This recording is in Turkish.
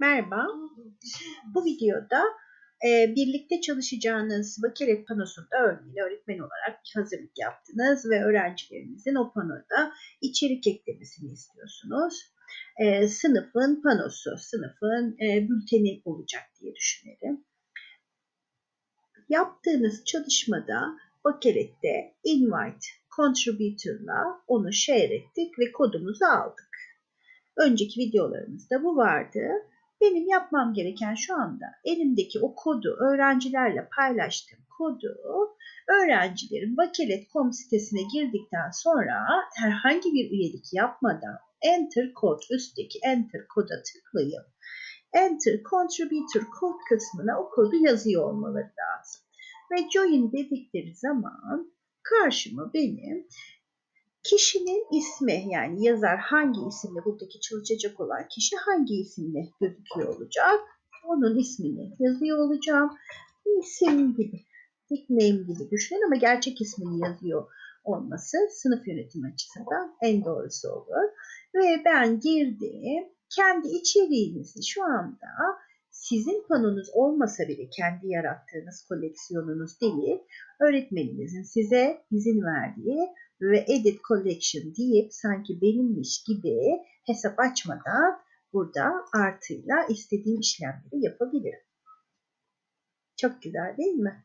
Merhaba. Bu videoda e, birlikte çalışacağınız vakalet panosunda örneğin öğretmen olarak hazırlık yaptınız ve öğrencilerinizin o panoda içerik eklemesini istiyorsunuz. E, sınıfın panosu, sınıfın e, bülteni olacak diye düşünelim. Yaptığınız çalışmada vakalette invite contributor'la onu share ettik ve kodumuzu aldık. Önceki videolarımızda bu vardı. Benim yapmam gereken şu anda elimdeki o kodu öğrencilerle paylaştığım kodu öğrencilerin Vakelet.com sitesine girdikten sonra herhangi bir üyelik yapmadan Enter kod üstteki Enter koda tıklayıp Enter Contributor kod kısmına o kodu yazıyor olmaları lazım. Ve Join dedikleri zaman karşıma benim Kişinin ismi yani yazar hangi isimle buradaki çalışacak olan kişi hangi isimle gözüküyor olacak. Onun ismini yazıyor olacağım. İsim gibi, nickname gibi düşünün ama gerçek ismini yazıyor olması sınıf yönetim açısından en doğrusu olur. Ve ben girdim. Kendi içeriğinizi şu anda sizin panonuz olmasa bile kendi yarattığınız koleksiyonunuz değil, öğretmeninizin size izin verdiği ve edit collection deyip sanki benimmiş gibi hesap açmadan burada artıyla istediğim işlemleri yapabilirim. Çok güzel değil mi?